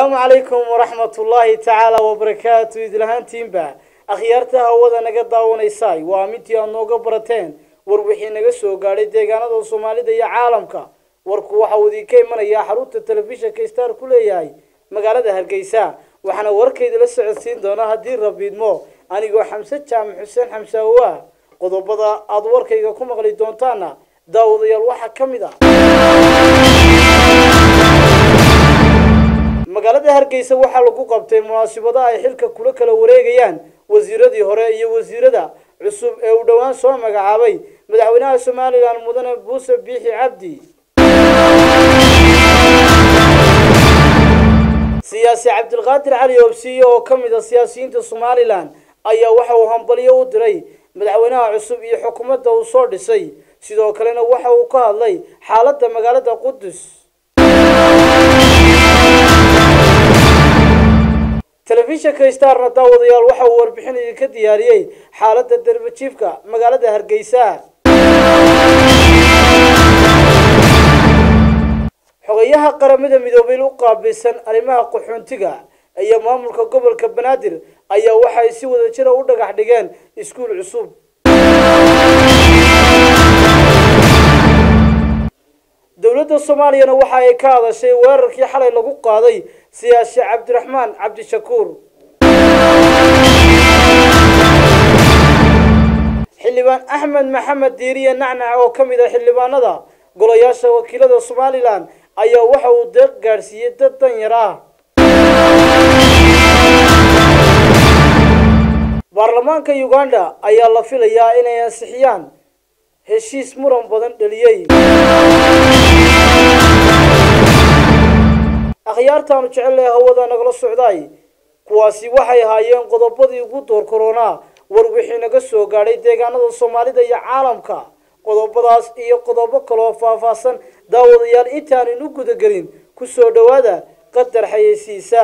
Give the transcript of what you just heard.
السلام عليكم ورحمة الله تعالى وبركاته. إذ لهان تيمبا أخيارتها ودا نقضى ونيساي وامتيا نوغا برتين وربحي نقصو قاري ديگانا دو سومالي دي عالمكا وركو حودي كي من ايا حروت التلفيشة كيستار كل اياي مقالة ده هالكيسا وحنا وركي دي لسع السين دونا هدير ربيد مو. آني قو حمسة چام حسين حمسة هو. قدو بدا أدوركي قو مغلي دونتانا. داوضي الوحا كميدا. موسيقى hargeysa waxaa lagu qabtay munaasabado ay xilka kula kala wareegayaan wasiiradii hore iyo wasiirada cusub ee uu dhowaan soo magacaabay madaxweynaha somalilan mudane buuse biixi cabdi. Siyaasi cabdilqaadir cali oobsiye oo ka mid a siyaasiyiinta somalilan ayaa waxa uu hambalyo u diray madaxweynaha cusub iyo xukuumadda uu soo dhisay sidoo kalena waxa uu ka hadlay xaaladda magaalada qudus telefishinka starna daawadayaal waxa uu warbixin idinka diyaariyey xaaladda darbajiifka magaalada hargeysa. Xogayaha qaramada midoobay u qaabilsan arrimaha qaxoontiga iyo maamulka gobolka banaadir ayaa waxay si wada jira u dhagax dhigeen iskuul cusub. Dowladda soomaaliyana waxa ay ka hadashay weerarkii xalay lagu qaaday siyaasi cabdiraxmaan cabdishakuur xildhibaan axmed maxamed diiriye nacnac oo ka mid ah xildhibaanada golayaasha wakiilada somalilan ayaa waxa uu deeq gaadhsiiyey dad danyar ah. Baarlamaanka uganda ayaa la filayaa inay ansixiyaan heshiis muran badan dhaliyey akhyaartaanu jecelahay hawada nagala socdaay kuwaasi waxay ahaayeen qodobadii ugu door koronaa war wixii naga soo gaadhay deegaanada soomaalida iyo caalamka. Qodobadaas iyo qodobo kaloo faahfaahsan daawadayaal intaanan u gudagelin ku soo dhowaada qadar xayeysiisa